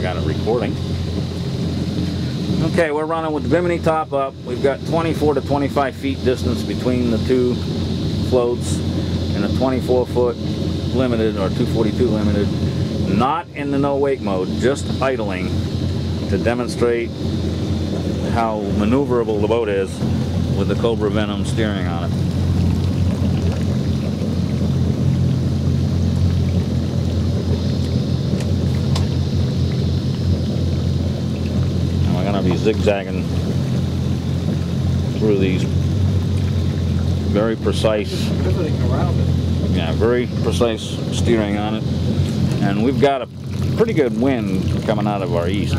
I got it recording. Okay, we're running with the Bimini top up. We've got 24 to 25 feet distance between the two floats and a 24 foot limited or 242 limited. Not in the no wake mode, just idling to demonstrate how maneuverable the boat is with the Cobra Venom steering on it. And we're going to be zigzagging through these very precise, yeah, very precise steering on it. And we've got a pretty good wind coming out of our east.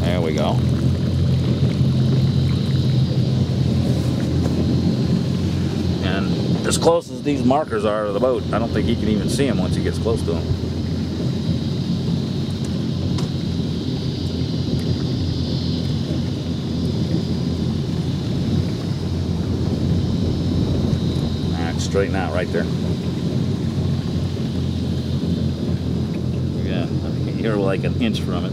There we go. And as close as these markers are to the boat, I don't think he can even see them once he gets close to them. Alright, straighten out right there. Yeah, you're like an inch from it.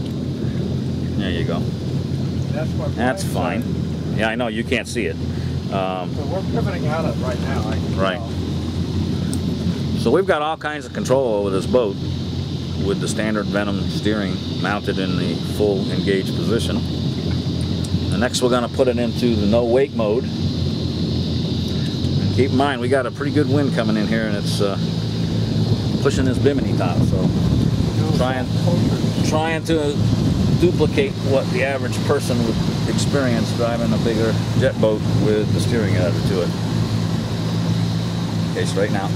There you go. That's. That's fine. said. Yeah, I know, you can't see it. Um, So we're pivoting out of it right now. I can Right. tell. so we've got all kinds of control over this boat with the standard Venom steering mounted in the full engaged position. And next we're gonna put it into the no wake mode. Keep in mind, we got a pretty good wind coming in here and it's uh, pushing this bimini top, so Trying. Trying to duplicate what the average person would experience driving a bigger jet boat with the steering added to it. Okay, straighten now.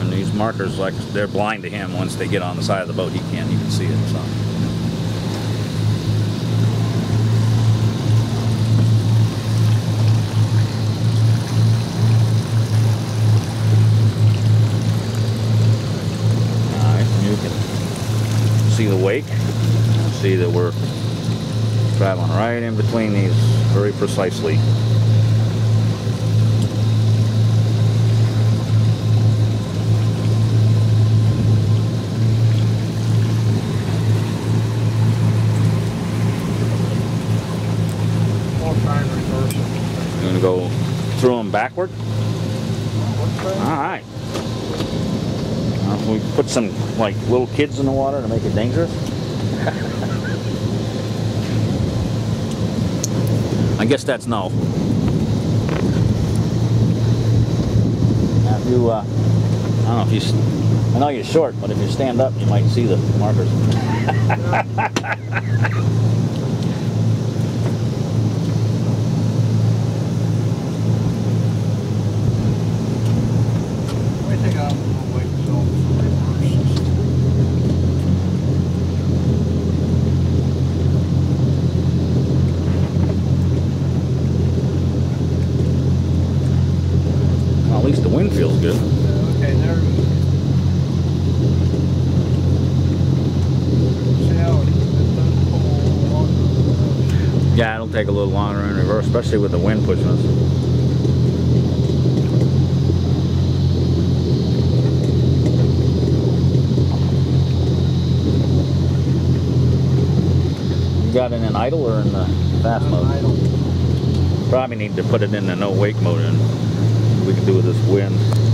And these markers, like, they're blind to him. Once they get on the side of the boat, he can't even see it, so. See the wake. See that we're traveling right in between these very precisely. You're gonna go through them backward. What's that? Uh, we put some like little kids in the water to make it dangerous. I guess that's no. Now if you, uh, I don't know if you, I know you're short, but if you stand up, you might see the markers. Take a little weight zone for reverse. Well, at least the wind feels good. Okay, there. See how it it does pull along. Yeah, it'll take a little longer in reverse, especially with the wind pushing us. You got it in idle or in the fast mode? Idle. Probably need to put it in the no wake mode and we can do with this wind.